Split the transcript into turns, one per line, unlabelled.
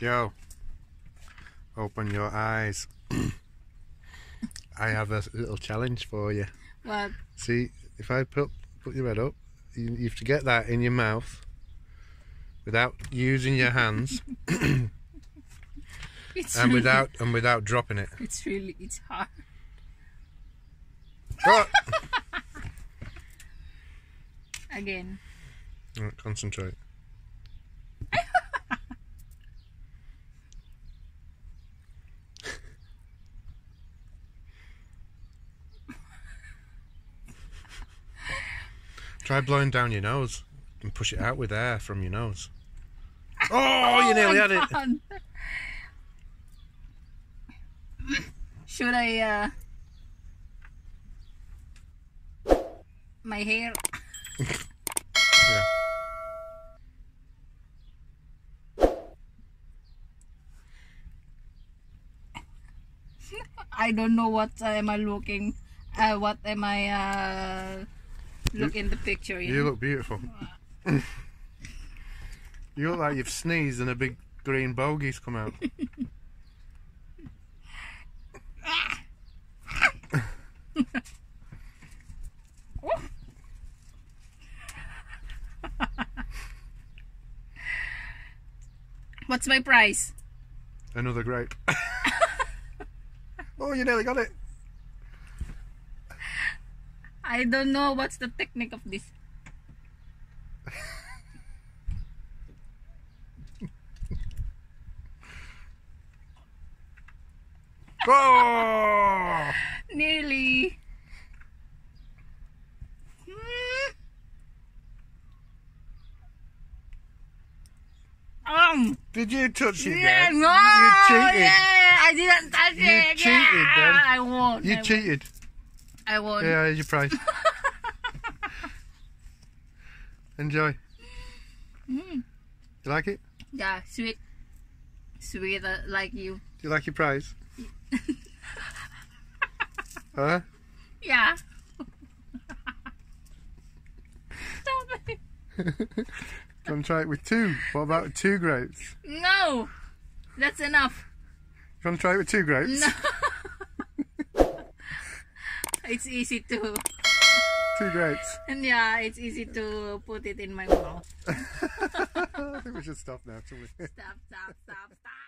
Yo, open your eyes. I have a little challenge for you.
What?
See, if I put put your head up, you, you have to get that in your mouth without using your hands
It's
and
really,
without and without dropping it.
It's really, it's hard.
Oh!
Again.
Right, concentrate. Try blowing down your nose and push it out with air from your nose. Oh, you nearly
my
had it.
Should I, uh... My hair?
Yeah.
I don't know what am I looking, uh, what am I, uh... Look in the picture, you
You
know?
look beautiful. you look like you've sneezed and a big green bogey's come out.
What's my price?
Another grape. oh, you nearly got it.
I don't know what's the technique of this.
Oh!
Nearly. Hmm. Um.
Did you touch it
Yeah,
then?
no.
You cheated.
Yeah, I didn't touch
You
it.
cheated
yeah,
then.
I won.
You
I
cheated.
I won.
Yeah, here's your prize. Enjoy.
Mm.
You like it?
Yeah, sweet. Sweet uh, like you.
Do you like your prize? huh?
Yeah. Stop it.
Come try it with two. What about two grapes?
No. That's enough.
You want to try it with two grapes?
No. It's easy to.
Two grapes.
And yeah, it's easy to put it in my mouth.
I think we should stop now?
Stop, stop, stop, stop.